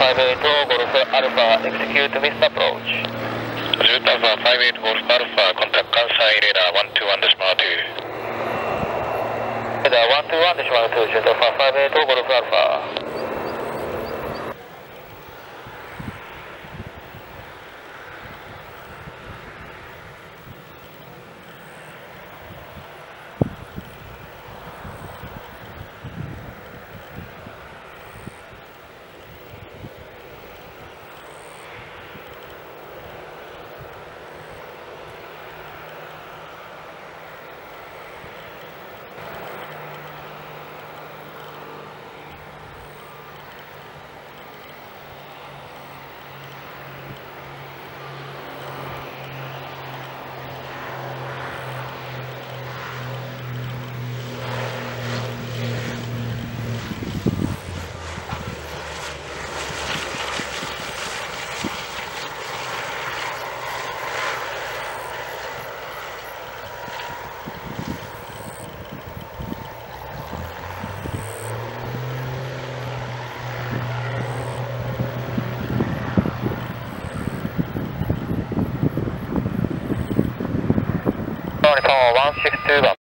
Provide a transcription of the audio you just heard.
Golf Alpha, execute missed approach. Zulu Alpha 58 Golf Alpha, contact Kansai radar 121 decimal 2. Radar 121 decimal 2, Zulu Alpha 58通り、1シフト2番。